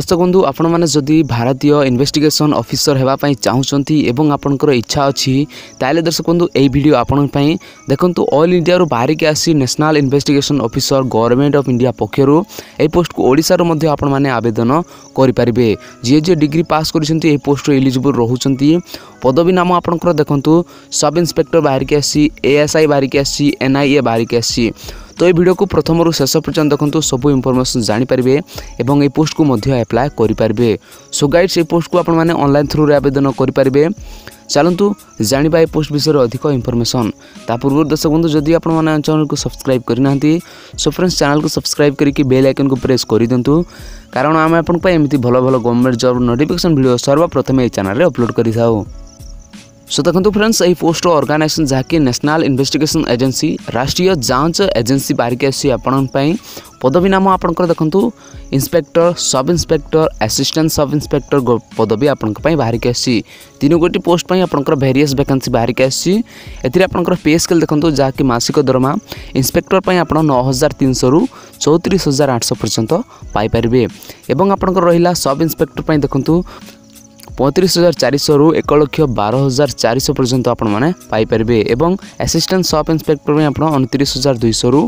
দোস্ত বন্ধু আপনার যদি ভারতীয় ইনভেস্টিগেশন অফিসর হওয়া চাহুমান এবং আপনার ইচ্ছা অছি দর্শক বন্ধু এই ভিডিও আপনার দেখুন অল ইন্ডিয়ার বাহারিকি আসি national investigation officer government of India পক্ষর এই পোস্টকে ওড়শার মধ্যে আপনার আবেদন করে পে যে ডিগ্রি পাস করেছেন এই পোস্ট ইলিজিবল রহুচার পদবী নাম আপনার দেখুন সব ইন্সপেক্টর বাহারিকি আসি এএসআই বাহারিকি আসি এনআইএ বাহারিকি আসি তো এই ভিডিওକୁ ପ୍ରଥମରୁ ଶେଷ ପର୍ଯ୍ୟନ୍ତ ଦେଖନ୍ତୁ ସବୁ ଇନଫର୍ମେସନ୍ ଜାଣିପାରିବେ ଏବଂ ଏହି ପୋଷ୍ଟକୁ ମଧ୍ୟ ଆପ୍ଲାଏ କରିପାରିବେ ସୋ ଗାଇଡ଼୍ସ ଏହି ପୋଷ୍ଟକୁ ଆପଣମାନେ ଅନଲାଇନ୍ ଥ୍ରୁରେ ଆବେଦନ କରିପାରିବେ ଚାଲନ୍ତୁ ଜାଣିବା ଏ ପୋଷ୍ଟ ବିଷୟରେ ଅଧିକ ଇନଫର୍ମେସନ୍ ତା ପୂର୍ବରୁ ଦର୍ଶକ ବନ୍ଧୁ ଯଦି ଆପଣମାନେ ଚ୍ୟାନେଲକୁ ସବସ୍କ୍ରାଇବ୍ କରିନାହାନ୍ତି ସୋ ଫ୍ରେଣ୍ଡସ୍ ଚ୍ୟାନେଲକୁ ସବସ୍କ୍ରାଇବ୍ କରିକି ବେଲ୍ ଆଇକନ୍କୁ ପ୍ରେସ୍ କରିଦିଅନ୍ତୁ କାରଣ ଆମେ ଆପଣଙ୍କ ପାଇଁ ଏମିତି ଭଲ ଭଲ ଗଭର୍ଣ୍ଣମେଣ୍ଟ ଜବ୍ ନୋଟିଫିକେସନ୍ ଭିଡ଼ିଓ ସର୍ବପ୍ରଥମେ ଏହି ଚ୍ୟାନେଲରେ ଅପଲୋଡ଼ କରିଥାଉ ಸೊ ଦେଖନ୍ତୁ ଫ୍ରେଣ୍ଡସ୍ ଏହି ପୋଷ୍ଟର ଅର୍ଗାନାଇଜେସନ୍ ଯାହାକି ନ୍ୟାସନାଲ୍ ଇନଭେଷ୍ଟିଗେସନ୍ ଏଜେନ୍ସି ରାଷ୍ଟ୍ରୀୟ ଯାଞ୍ଚ ଏଜେନ୍ସି ବାହାରିକି ଆସିଛି ଆପଣଙ୍କ ପାଇଁ ପଦବୀ ନାମ ଆପଣଙ୍କର ଦେଖନ୍ତୁ inspector sub inspector assistant sub inspector ପଦବୀ ଆପଣଙ୍କ ପାଇଁ ବାହାରିକି ଆସିଛି ତିନୋଟି ପୋଷ୍ଟ ପାଇଁ ଆପଣଙ୍କର ଭେରିୟସ୍ ଭ୍ୟାକାନ୍ସି ବାହାରିକି ଆସିଛି ଏଥିରେ ଆପଣଙ୍କର ପେ ସ୍କେଲ୍ ଦେଖନ୍ତୁ ଯାହାକି ମାସିକ ଦରମା ଇନ୍ସପେକ୍ଟର ପାଇଁ ଆପଣ ନଅ ହଜାର ତିନିଶହରୁ ଚଉତିରିଶ ହଜାର ଆଠଶହ ପର୍ଯ୍ୟନ୍ତ ପାଇପାରିବେ ଏବଂ ଆପଣଙ୍କର ରହିଲା ସବ୍ ଇନ୍ସପେକ୍ଟର ପାଇଁ ଦେଖନ୍ତୁ ପଇଁତିରିଶ ହଜାର ଚାରିଶହରୁ ଏକ ଲକ୍ଷ ବାର ହଜାର ଚାରିଶହ ପର୍ଯ୍ୟନ୍ତ ଆପଣମାନେ ପାଇପାରିବେ ଏବଂ ଆସିଷ୍ଟାଣ୍ଟ ସବ୍ ଇନ୍ସପେକ୍ଟର ପାଇଁ ଆପଣ ଅଣତିରିଶ ହଜାର ଦୁଇଶହରୁ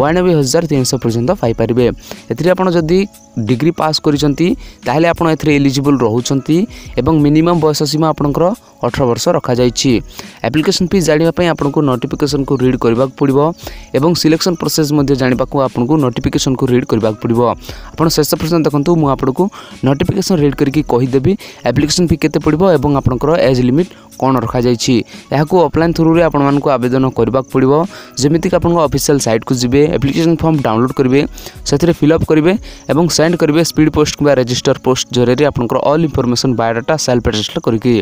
ବୟାନବେ ହଜାର ତିନିଶହ ପର୍ଯ୍ୟନ୍ତ ପାଇପାରିବେ ଏଥିରେ ଆପଣ ଯଦି ডিগ্রি পাস করছেন তাহলে আপনার এর এলিজিবল রুচান এবং মিনিমম বয়স সীমা আপনার অঠর বর্ষ রখাযাই আপ্লিকেসন ফি জাঁয়া আপনার নোটিফিকেসন কু রিড করা পড়ব এবং সিলেকশন প্রোসেস জাঁয়া আপনার নোটিফিকেসন কু রিড করা পড়ব আপনার শেষ পর্যন্ত দেখুন মু আপনার নোটিফিকেসন রিড করি কহিদেবি আপ্লিকেসন ফি কেতে পড়ব এবং আপনার এজ লিমিট କ'ଣ ରଖାଯାଇଛି ଏହାକୁ ଅଫଲାଇନ୍ ଥ୍ରୁରେ ଆପଣମାନଙ୍କୁ ଆବେଦନ କରିବାକୁ ପଡ଼ିବ ଯେମିତିକି ଆପଣଙ୍କ ଅଫିସିଆଲ୍ ସାଇଟ୍କୁ ଯିବେ ଆପ୍ଲିକେସନ୍ ଫର୍ମ ଡାଉନଲୋଡ଼୍ କରିବେ ସେଥିରେ ଫିଲ୍ଅପ୍ କରିବେ ଏବଂ ସେଣ୍ଡ କରିବେ ସ୍ପିଡ଼ ପୋଷ୍ଟ କିମ୍ବା ରେଜିଷ୍ଟର ପୋଷ୍ଟ ଜରିଆରେ ଆପଣଙ୍କର all information biodata self register କରିକି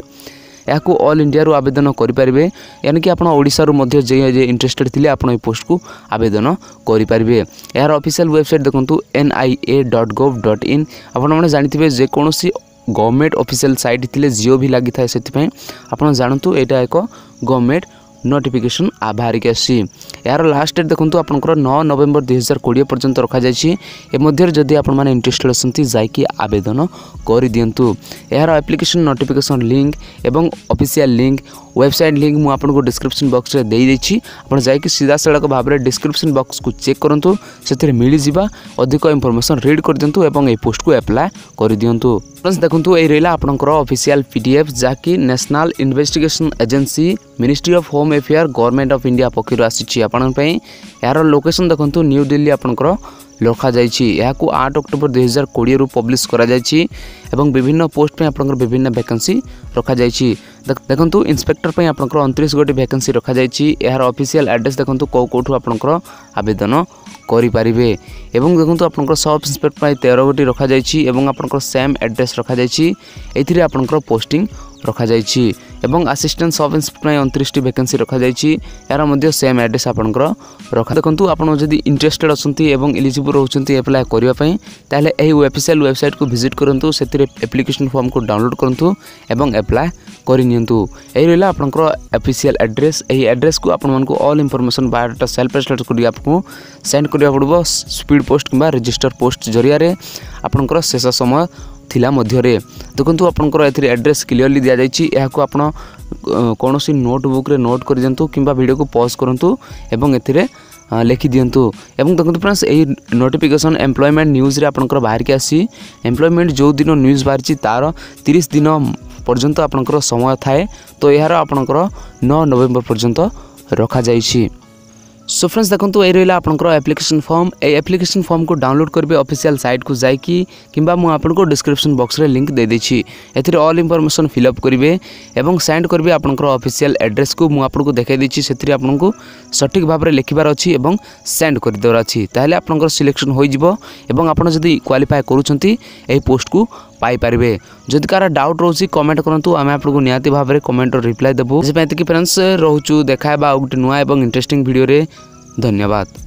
ଏହାକୁ ଅଲ୍ ଇଣ୍ଡିଆରୁ ଆବେଦନ କରିପାରିବେ ଏଣିକି ଆପଣ ଓଡ଼ିଶାରୁ ମଧ୍ୟ ଯେ ଯେ ଇଣ୍ଟରେଷ୍ଟେଡ଼୍ ଥିଲେ ଆପଣ ଏହି ପୋଷ୍ଟକୁ ଆବେଦନ କରିପାରିବେ ଏହାର ଅଫିସିଆଲ୍ ୱେବସାଇଟ୍ ଦେଖନ୍ତୁ N I A dot gov dot in ଆପଣମାନେ ଜାଣିଥିବେ ଯେକୌଣସି ଗଭର୍ଣ୍ଣମେଣ୍ଟ ଅଫିସିଆଲ୍ ସାଇଟ୍ ଥିଲେ ଜିଓ ବି ଲାଗିଥାଏ ସେଥିପାଇଁ ଆପଣ ଜାଣନ୍ତୁ ଏଇଟା ଏକ ଗଭର୍ଣ୍ଣମେଣ୍ଟ ନୋଟିଫିକେସନ୍ ଆଭାରିକି ଆସି ଏହାର ଲାଷ୍ଟ ଡେଟ୍ ଦେଖନ୍ତୁ ଆପଣଙ୍କର ନଅ ନଭେମ୍ବର ଦୁଇହଜାର କୋଡ଼ିଏ ପର୍ଯ୍ୟନ୍ତ ରଖାଯାଇଛି ଏ ମଧ୍ୟରେ ଯଦି ଆପଣମାନେ ଇଣ୍ଟରେଷ୍ଟେଡ୍ ଅଛନ୍ତି ଯାଇକି ଆବେଦନ କରିଦିଅନ୍ତୁ ଏହାର ଆପ୍ଲିକେସନ୍ ନୋଟିଫିକେସନ୍ ଲିଙ୍କ ଏବଂ ଅଫିସିଆଲ ଲିଙ୍କ ୱେବସାଇଟ୍ ଲିଙ୍କ ମୁଁ ଆପଣଙ୍କୁ ଡିସ୍କ୍ରିପ୍ସନ୍ ବକ୍ସରେ ଦେଇଦେଇଛି ଆପଣ ଯାଇକି ସିଧାସଳଖ ଭାବରେ ଡିସ୍କ୍ରିପ୍ସନ୍ ବକ୍ସକୁ ଚେକ୍ କରନ୍ତୁ ସେଥିରେ ମିଳିଯିବା ଅଧିକ ଇନଫର୍ମେସନ୍ ରିଡ୍ କରିଦିଅନ୍ତୁ ଏବଂ ଏହି ପୋଷ୍ଟକୁ ଆପ୍ଲାଏ କରିଦିଅନ୍ତୁ ଫ୍ରେଣ୍ଡସ୍ ଦେଖନ୍ତୁ ଏହି ରହିଲା ଆପଣଙ୍କର ଅଫିସିଆଲ ପି ଡି ଏଫ୍ ଯାହାକି national investigation agency ministry of home affair government of India ପକ୍ଷରୁ ଆସିଛି ଆପଣ ଆପଣଙ୍କ ପାଇଁ ଏହାର ଲୋକେସନ୍ ଦେଖନ୍ତୁ ନ୍ୟୁ ଦିଲ୍ଲୀ ଆପଣଙ୍କର ରଖାଯାଇଛି ଏହାକୁ ଆଠ ଅକ୍ଟୋବର ଦୁଇହଜାର କୋଡ଼ିଏରୁ ପବ୍ଲିଶ୍ କରାଯାଇଛି ଏବଂ ବିଭିନ୍ନ ପୋଷ୍ଟ ପାଇଁ ଆପଣଙ୍କର ବିଭିନ୍ନ ଭ୍ୟାକେନ୍ସି ରଖାଯାଇଛି ଦେଖନ୍ତୁ ଇନ୍ସପେକ୍ଟର ପାଇଁ ଆପଣଙ୍କର ଅଣତିରିଶ ଗୋଟି ଭ୍ୟାକେନ୍ସି ରଖାଯାଇଛି ଏହାର ଅଫିସିଆଲ୍ ଆଡ୍ରେସ୍ ଦେଖନ୍ତୁ କେଉଁ କେଉଁଠୁ ଆପଣଙ୍କର ଆବେଦନ କରିପାରିବେ ଏବଂ ଦେଖନ୍ତୁ ଆପଣଙ୍କର ସବ୍ ଇନ୍ସପେକ୍ଟର ପାଇଁ ତେର ଗୋଟି ରଖାଯାଇଛି ଏବଂ ଆପଣଙ୍କର ସେମ୍ ଆଡ୍ରେସ୍ ରଖାଯାଇଛି ଏଥିରେ ଆପଣଙ୍କର ପୋଷ୍ଟିଂ ରଖାଯାଇଛି ଏବଂ ଆସିଷ୍ଟାଣ୍ଟ ସବ୍ ଇନ୍ସପେକ୍ଟର ପାଇଁ ଅଣତିରିଶଟି ଭ୍ୟାକେନ୍ସି ରଖାଯାଇଛି ଏହାର ମଧ୍ୟ ସେମ୍ ଆଡ୍ରେସ୍ ଆପଣଙ୍କର ରଖା ଦେଖନ୍ତୁ ଆପଣ ଯଦି ଇଣ୍ଟରେଷ୍ଟେଡ୍ ଅଛନ୍ତି ଏବଂ ଇଲିଜିବୁଲ୍ ସବୁ ରହୁଛନ୍ତି ଆପ୍ଲାଏ କରିବା ପାଇଁ ତାହେଲେ ଏହି ଅଫିସିଆଲ୍ ୱେବସାଇଟ୍କୁ ଭିଜିଟ୍ କରନ୍ତୁ ସେଥିରେ ଆପ୍ଲିକେସନ୍ ଫର୍ମକୁ ଡାଉନଲୋଡ଼୍ କରନ୍ତୁ ଏବଂ ଆପ୍ଲାଏ କରିନିଅନ୍ତୁ ଏହି ରହିଲା ଆପଣଙ୍କର ଅଫିସିଆଲ୍ ଆଡ୍ରେସ୍ ଏହି ଆଡ୍ରେସ୍କୁ ଆପଣମାନଙ୍କୁ all information biodata self register କରି ଆପଣଙ୍କୁ ସେଣ୍ଡ କରିବାକୁ ପଡ଼ିବ ସ୍ପିଡ଼୍ ପୋଷ୍ଟ କିମ୍ବା ରେଜିଷ୍ଟର ପୋଷ୍ଟ ଜରିଆରେ ଆପଣଙ୍କର ଶେଷ ସମୟ ଥିଲା ମଧ୍ୟରେ ଦେଖନ୍ତୁ ଆପଣଙ୍କର ଏଥିରେ ଆଡ୍ରେସ୍ କ୍ଲିଅରଲି ଦିଆଯାଇଛି ଏହାକୁ ଆପଣ କୌଣସି ନୋଟବୁକ୍ରେ ନୋଟ୍ କରିଦିଅନ୍ତୁ କିମ୍ବା ଭିଡ଼ିଓକୁ ପଜ୍ କରନ୍ତୁ ଏବଂ ଏଥିରେ ଲେଖିଦିଅନ୍ତୁ ଏବଂ ଦେଖନ୍ତୁ ଫ୍ରେଣ୍ଡସ୍ ଏହି ନୋଟିଫିକେସନ୍ ଏମ୍ପ୍ଲୟମେଣ୍ଟ ନ୍ୟୁଜ୍ରେ ଆପଣଙ୍କର ବାହାରିକି ଆସିଛି ଏମ୍ପ୍ଲୟମେଣ୍ଟ ଯେଉଁ ଦିନ ନ୍ୟୁଜ୍ ବାହାରିଛି ତା'ର ତିରିଶ ଦିନ ପର୍ଯ୍ୟନ୍ତ ଆପଣଙ୍କର ସମୟ ଥାଏ ତ ଏହାର ଆପଣଙ୍କର ନଅ ନଭେମ୍ବର ପର୍ଯ୍ୟନ୍ତ ରଖାଯାଇଛି সো ফ্রেন্ডস দেখন্তু এই রহিলা আপনকৰ এপ্লিকেশন ফর্ম এই এপ্লিকেশন ফর্মକୁ ଡାଉନଲୋଡ୍ କରିବେ ଅଫିସିଆଲ ସାଇଟ୍କୁ ଯାଇକି କିମ୍ବା ମୁଁ ଆପଣଙ୍କୁ ଡିସ୍କ୍ରିପ୍ସନ୍ ବକ୍ସରେ ଲିଙ୍କ୍ ଦେଇଦେଇଛି ଏଥିରେ ଅଲ୍ ଇନଫର୍ମେସନ୍ ଫିଲ୍ଅପ୍ କରିବେ ଏବଂ ସେଣ୍ଡ କରିବେ ଆପଣଙ୍କର ଅଫିସିଆଲ ଆଡ୍ରେସ୍କୁ ମୁଁ ଆପଣଙ୍କୁ ଦେଖାଇ ଦେଇଛି ସେଥିରେ ଆପଣଙ୍କୁ ସଠିକ୍ ଭାବରେ ଲେଖିବାର ଅଛି ଏବଂ ସେଣ୍ଡ କରିଦେବାର ଅଛି ତାହେଲେ ଆପଣଙ୍କର ସିଲେକ୍ସନ୍ ହୋଇଯିବ ଏବଂ ଆପଣ ଯଦି କ୍ୱାଲିଫାଏ କରୁଛନ୍ତି ଏହି ପୋଷ୍ଟକୁ पारे जदि कार डाउट रोज कमेंट करूँ आम आपको निहती भाव में कमेंट रिप्लाई देवु इसी फ्रेंड्स रोचु देखा गोटे नुआ और इंटरेंग भिडे धन्यवाद